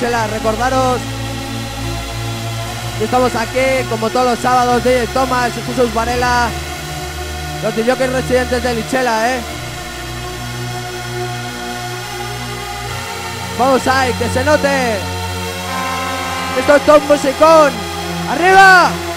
Recordaros que estamos aquí, como todos los sábados, de Thomas y Jesús Varela, los DJs residentes de Lichela, ¿eh? Vamos ahí, que se note. Esto es Tom Musicón. ¡Arriba!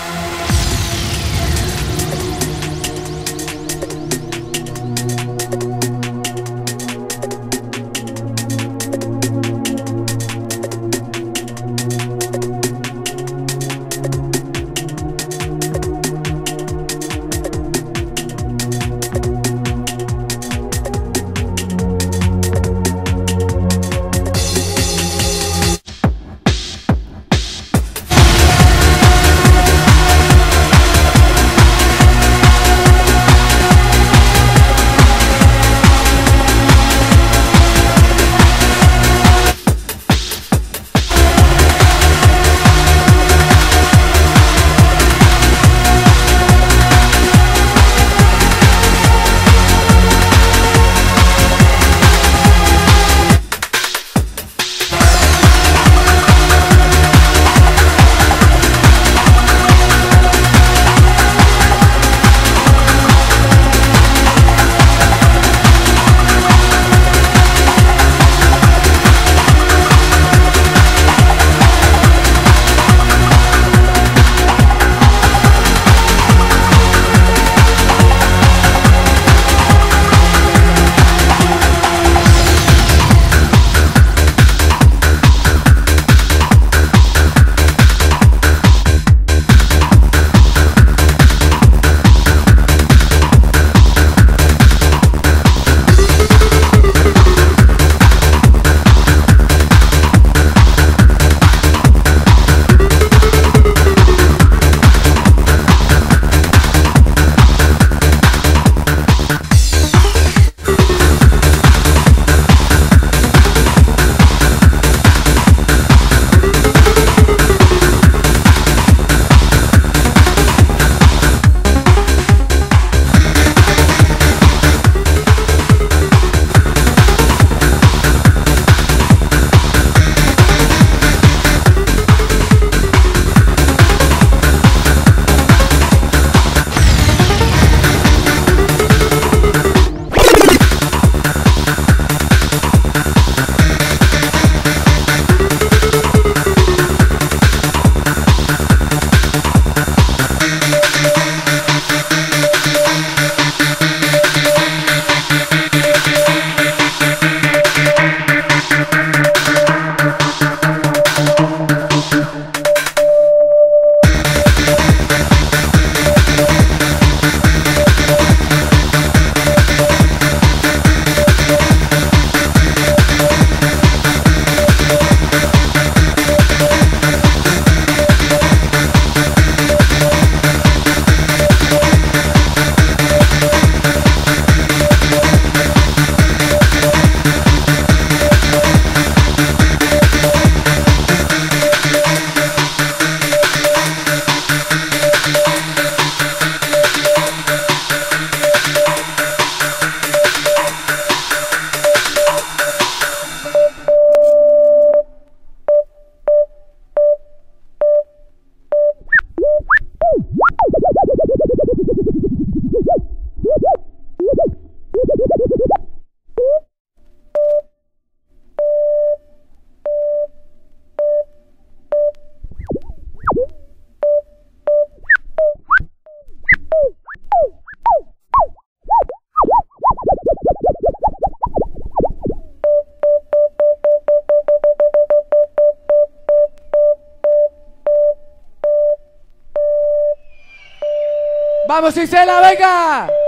¡Vamos, Isela, venga!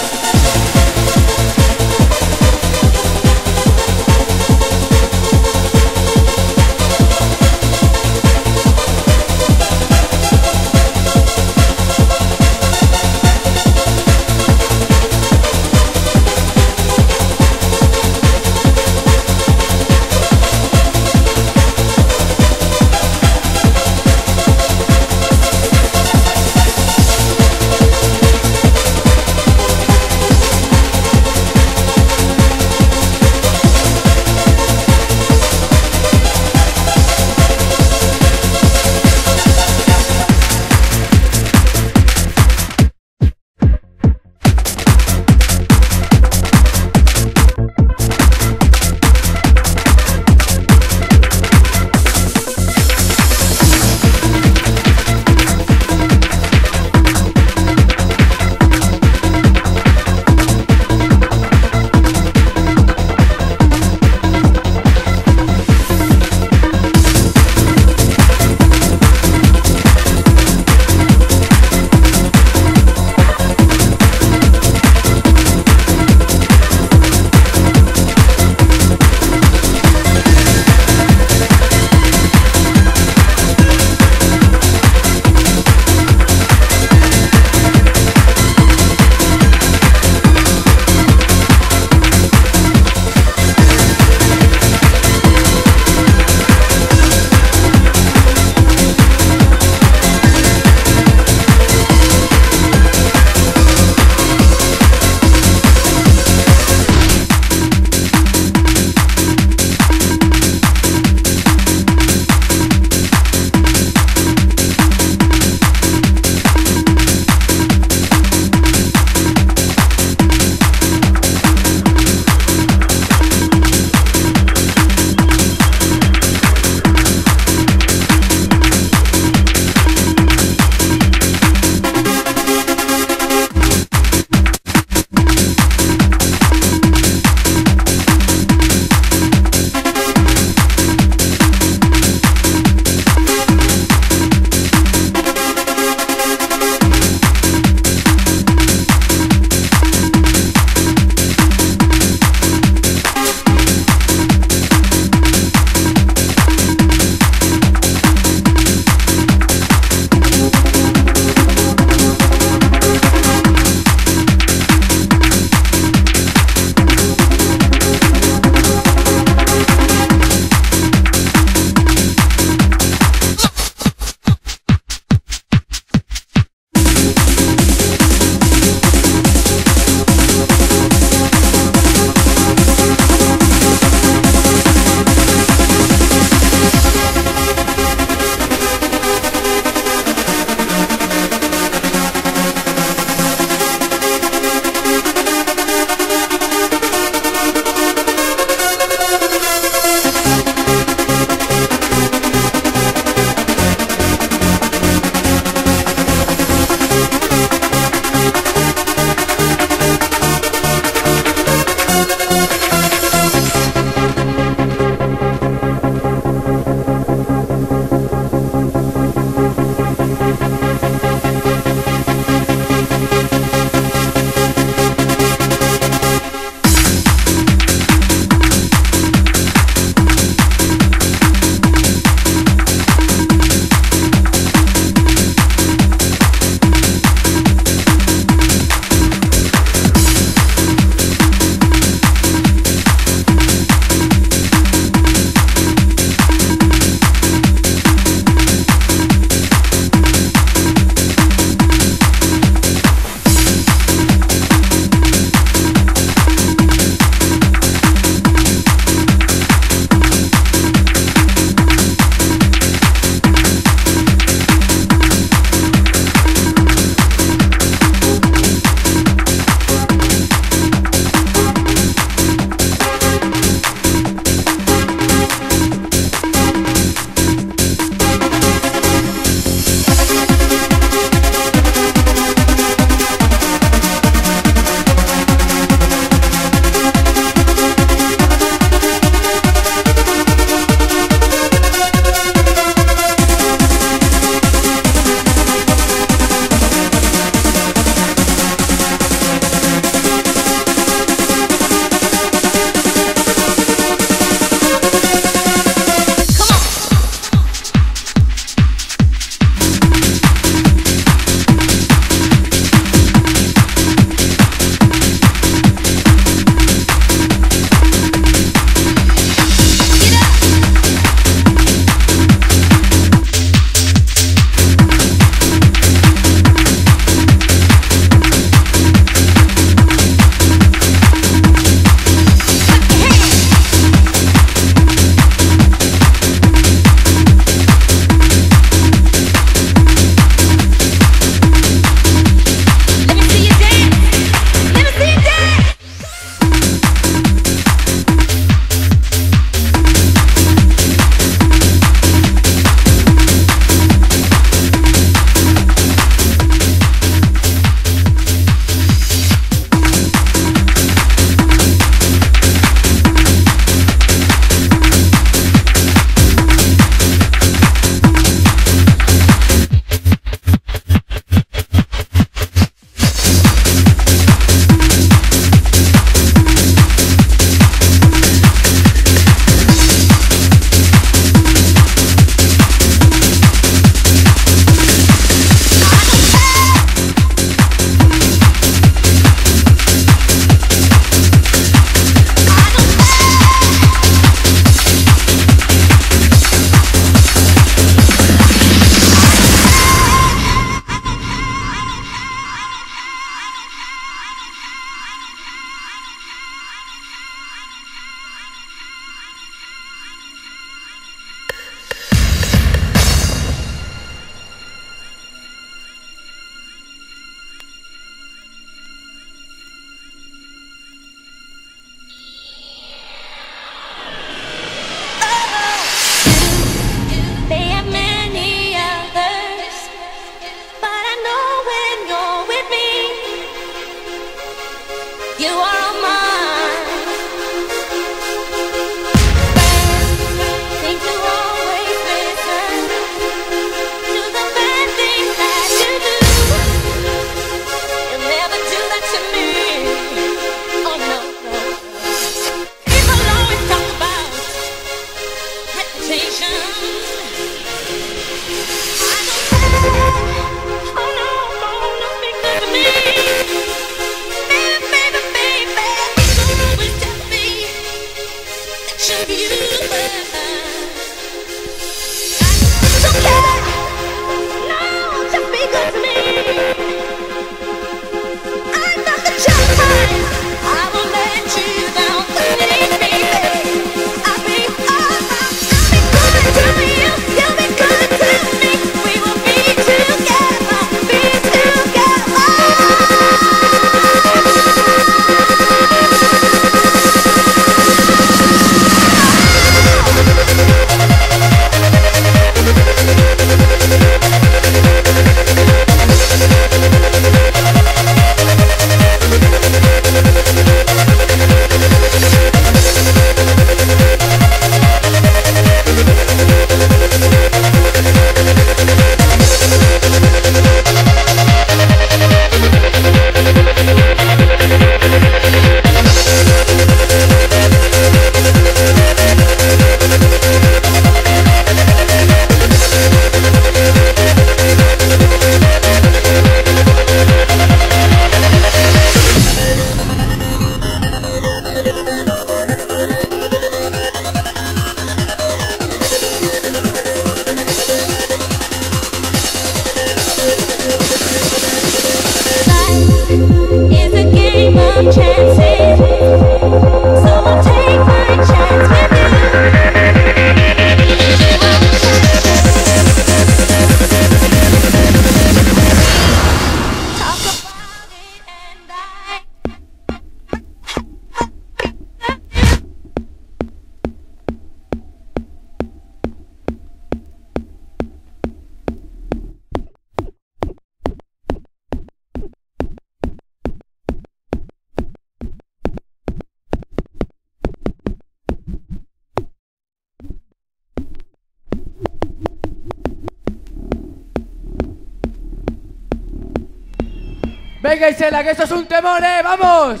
Venga, Isela, que esto es un temor, ¿eh? ¡Vamos!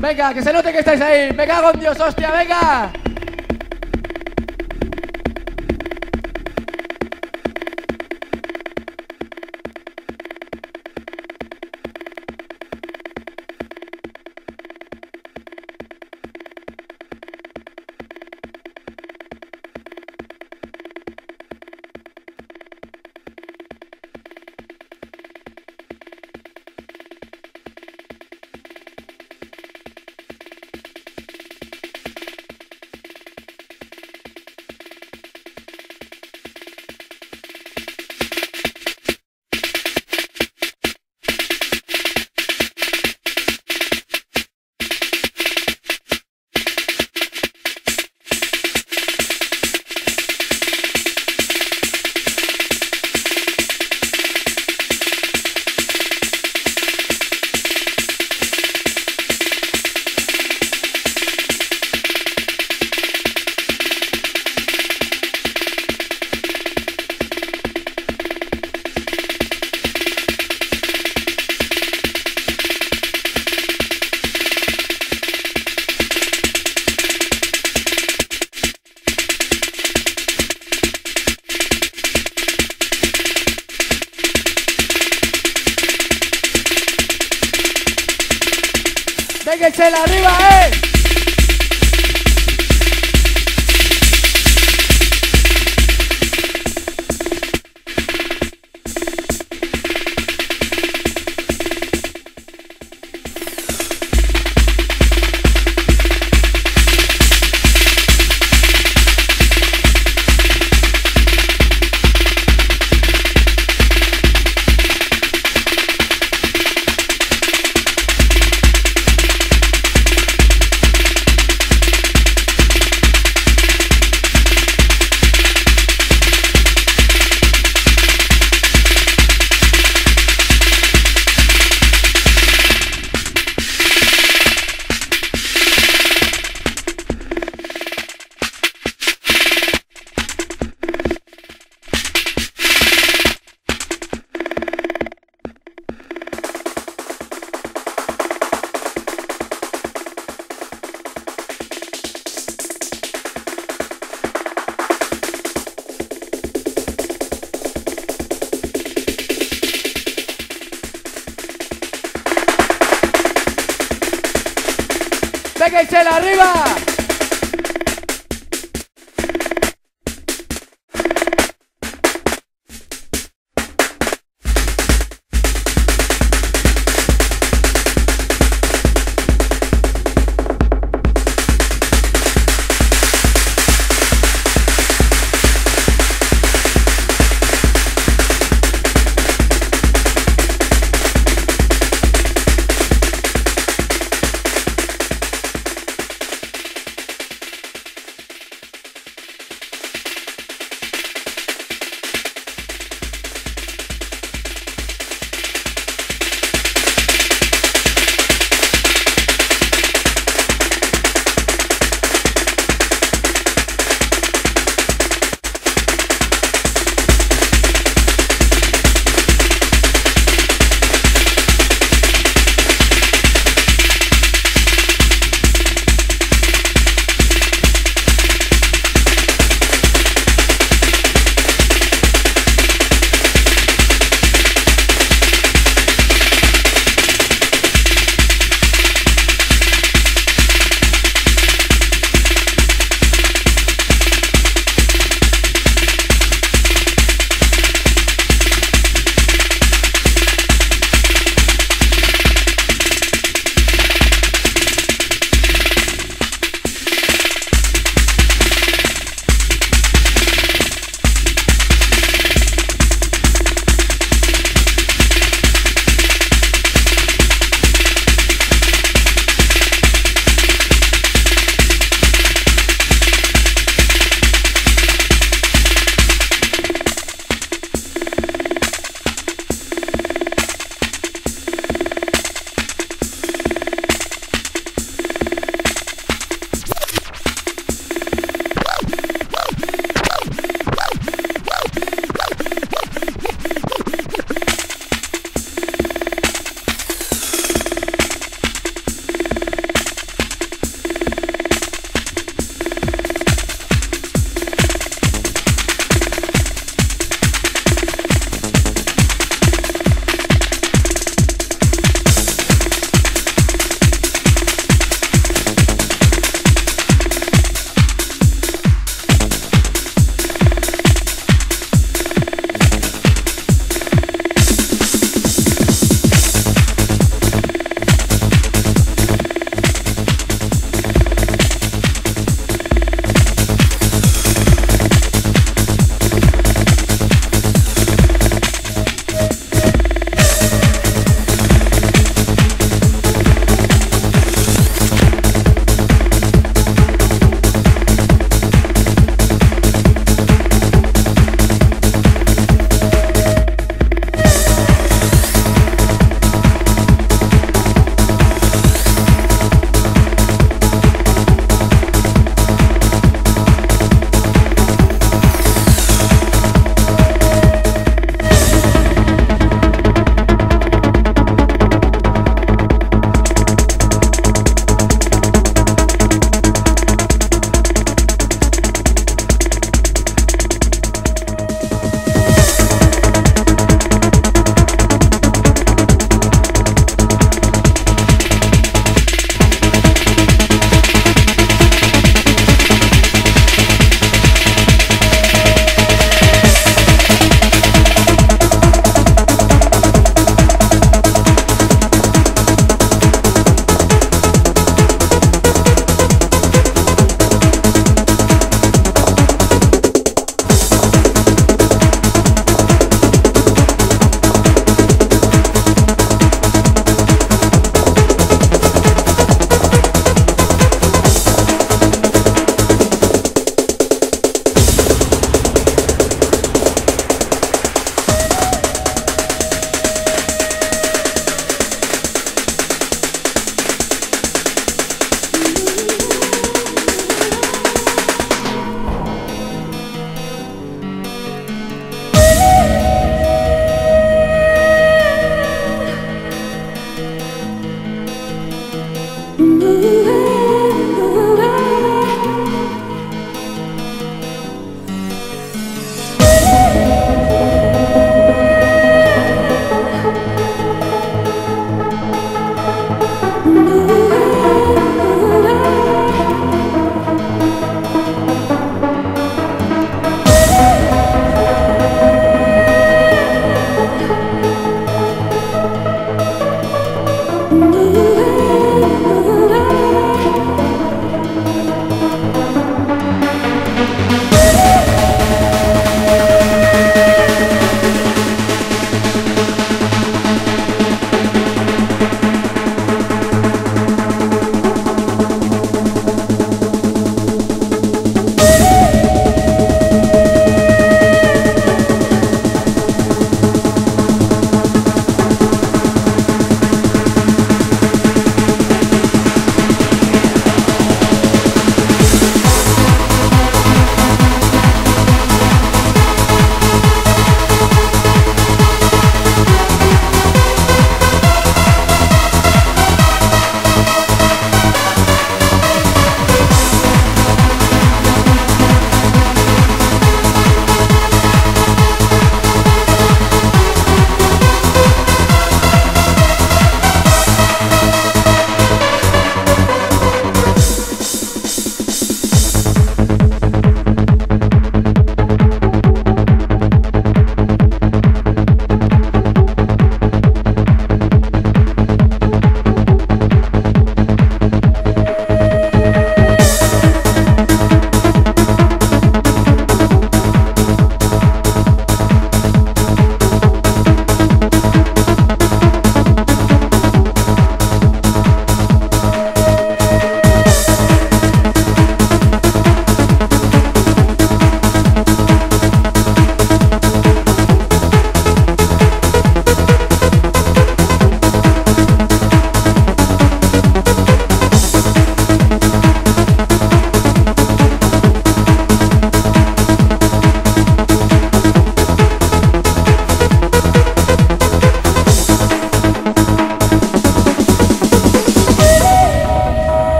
Venga, que se note que estáis ahí. Me cago en Dios, hostia, venga. Venga, Isela, arriba, eh.